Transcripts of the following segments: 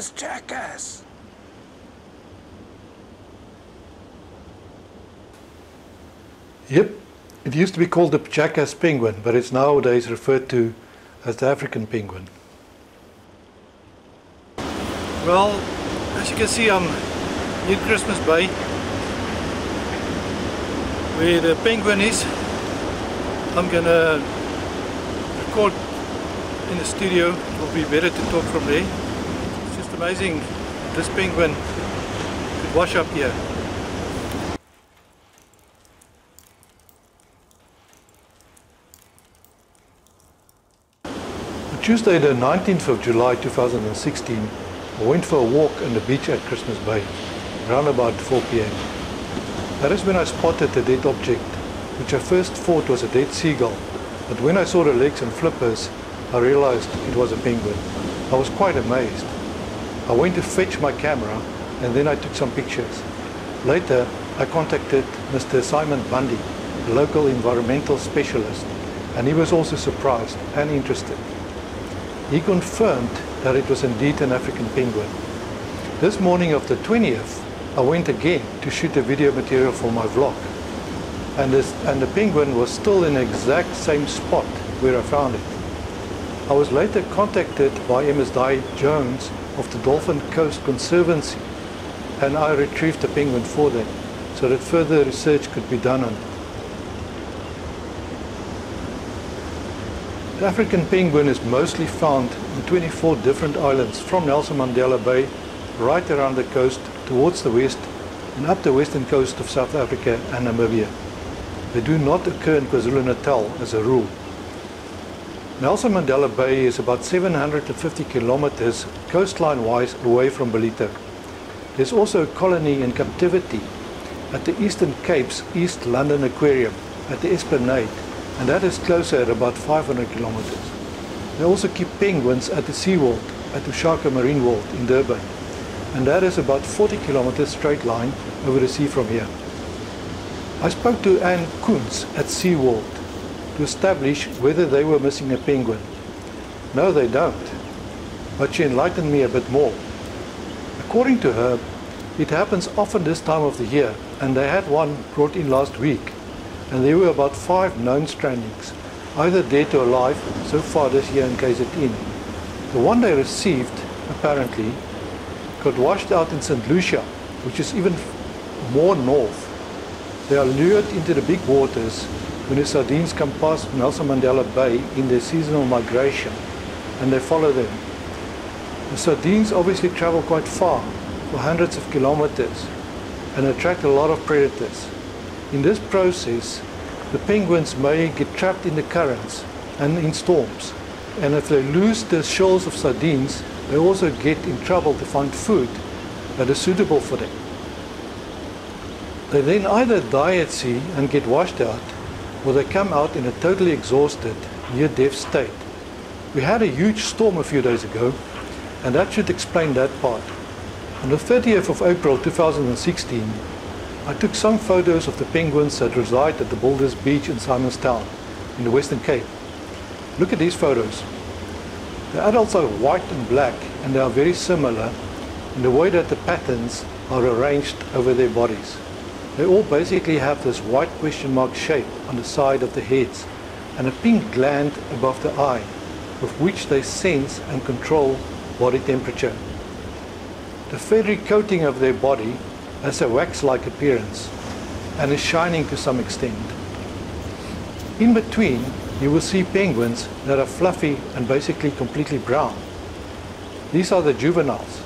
this jackass? Yep, it used to be called the jackass penguin, but it's nowadays referred to as the African penguin. Well, as you can see, I'm near Christmas Bay, where the penguin is. I'm gonna record in the studio. It will be better to talk from there. Amazing this penguin could wash up here. On Tuesday the 19th of July 2016 I went for a walk on the beach at Christmas Bay around about 4 pm. That is when I spotted the dead object which I first thought was a dead seagull but when I saw the legs and flippers I realized it was a penguin. I was quite amazed. I went to fetch my camera and then I took some pictures. Later I contacted Mr. Simon Bundy, a local environmental specialist and he was also surprised and interested. He confirmed that it was indeed an African penguin. This morning of the 20th, I went again to shoot the video material for my vlog. And, this, and the penguin was still in the exact same spot where I found it. I was later contacted by Ms. Di Jones of the Dolphin Coast Conservancy and I retrieved the penguin for them so that further research could be done on it. The African penguin is mostly found in 24 different islands from Nelson Mandela Bay right around the coast towards the west and up the western coast of South Africa and Namibia. They do not occur in KwaZulu-Natal as a rule. Nelson Mandela Bay is about 750 kilometers coastline-wise away from Ballito. There's also a colony in captivity at the Eastern Cape's East London Aquarium at the Esplanade and that is closer at about 500 kilometers. They also keep penguins at the SeaWorld, at Ushaka Marine World in Durban, and that is about 40 kilometers straight line over the sea from here. I spoke to Ann Kunz at SeaWorld to establish whether they were missing a penguin. No, they don't, but she enlightened me a bit more. According to her, it happens often this time of the year, and they had one brought in last week and there were about five known strandings, either dead or alive, so far this year in KZN. The one they received, apparently, got washed out in St. Lucia, which is even more north. They are lured into the big waters when the sardines come past Nelson Mandela Bay in their seasonal migration, and they follow them. The sardines obviously travel quite far, for hundreds of kilometers, and attract a lot of predators. In this process, the penguins may get trapped in the currents and in storms. And if they lose the shoals of sardines, they also get in trouble to find food that is suitable for them. They then either die at sea and get washed out, or they come out in a totally exhausted, near-death state. We had a huge storm a few days ago, and that should explain that part. On the 30th of April 2016, I took some photos of the penguins that reside at the Boulders Beach in Simonstown in the Western Cape. Look at these photos. The adults are white and black and they are very similar in the way that the patterns are arranged over their bodies. They all basically have this white question mark shape on the side of the heads and a pink gland above the eye with which they sense and control body temperature. The feathery coating of their body has a wax-like appearance and is shining to some extent. In between, you will see penguins that are fluffy and basically completely brown. These are the juveniles.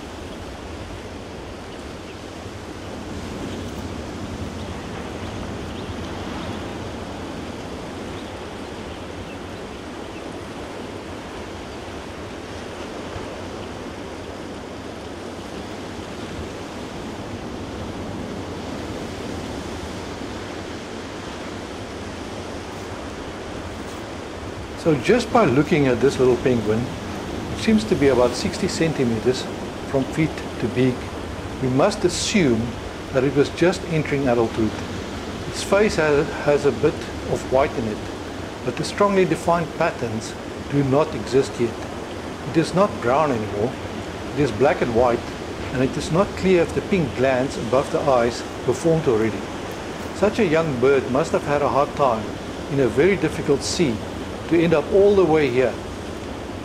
So just by looking at this little penguin, which seems to be about 60 centimeters from feet to beak, we must assume that it was just entering adulthood. Its face has, has a bit of white in it, but the strongly defined patterns do not exist yet. It is not brown anymore, It is black and white and it is not clear if the pink glands above the eyes were formed already. Such a young bird must have had a hard time in a very difficult sea to end up all the way here.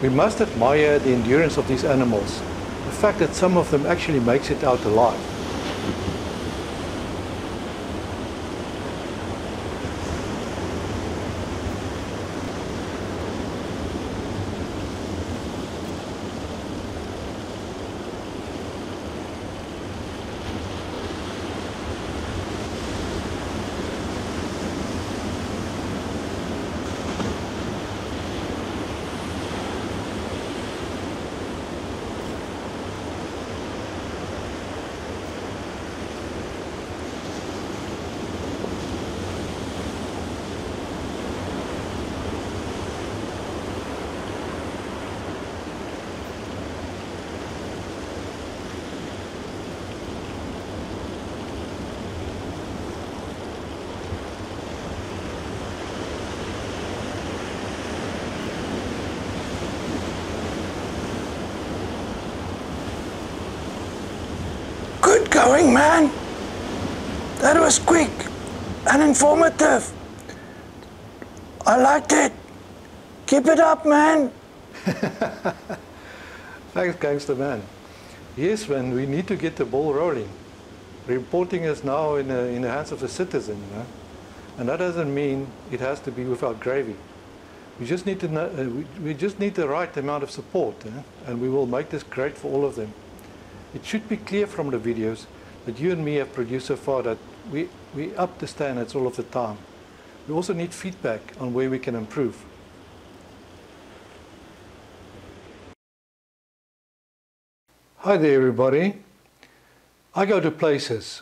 We must admire the endurance of these animals, the fact that some of them actually makes it out alive. Going, man. That was quick and informative. I liked it. Keep it up, man. Thanks, gangster man. Yes, man, we need to get the ball rolling. Reporting is now in, the in the hands of the citizen, you know? and that doesn't mean it has to be without gravy. We just need to know, uh, we, we just need the right amount of support, eh? and we will make this great for all of them. It should be clear from the videos that you and me have produced so far that we, we up the standards all of the time. We also need feedback on where we can improve. Hi there everybody. I go to places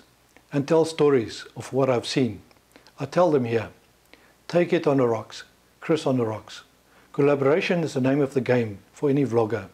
and tell stories of what I've seen. I tell them here. Take it on the rocks. Chris on the rocks. Collaboration is the name of the game for any vlogger.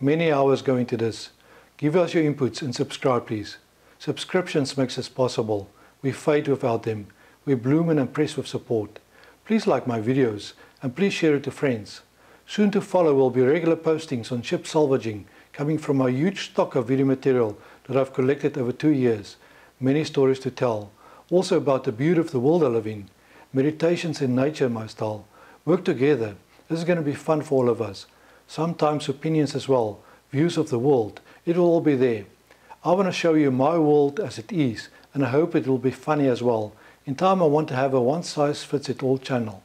Many hours go into this. Give us your inputs and subscribe please. Subscriptions makes us possible. We fade without them. We bloom and impress with support. Please like my videos and please share it to friends. Soon to follow will be regular postings on ship salvaging coming from a huge stock of video material that I've collected over two years. Many stories to tell. Also about the beauty of the world I live in. Meditations in nature my style. Work together. This is going to be fun for all of us. Sometimes opinions as well. Views of the world. It will all be there. I want to show you my world as it is and I hope it will be funny as well. In time I want to have a one size fits it all channel.